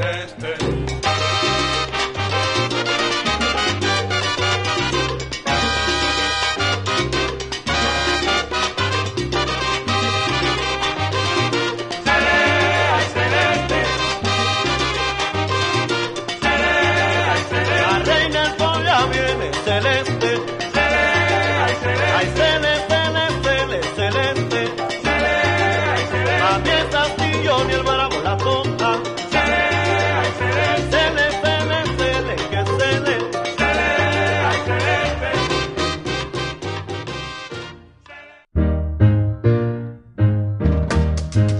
celeste Mm-hmm.